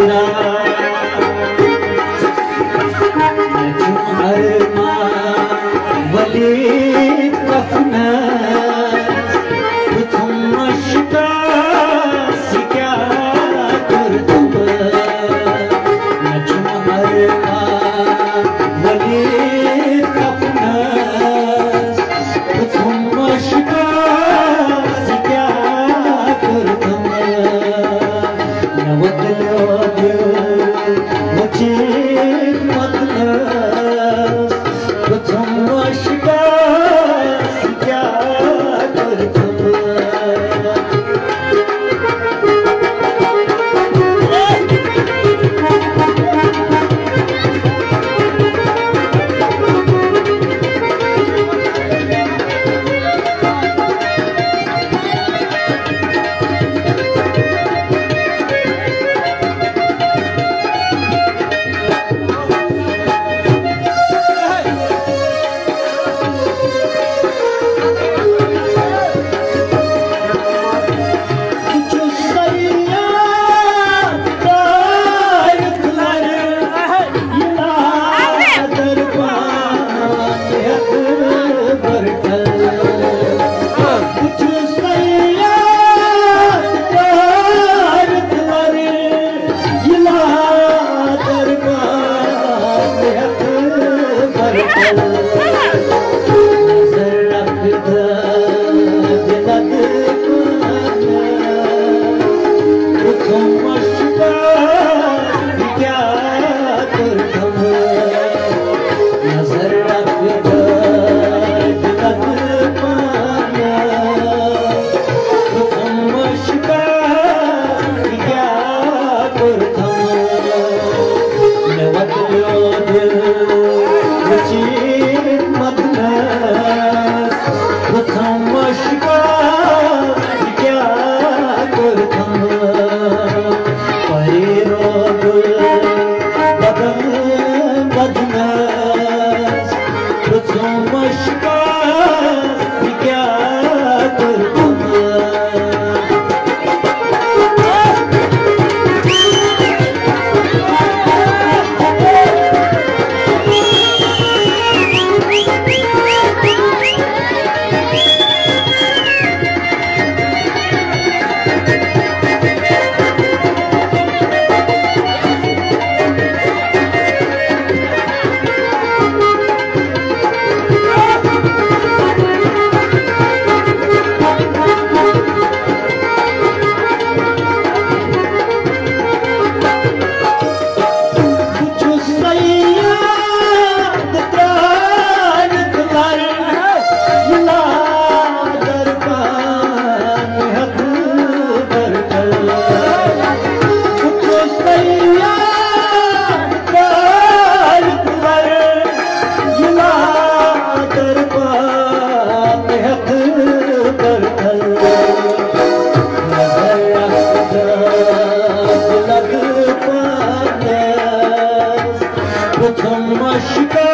Krishna México. Allah'ı bağlar Tutunma şükür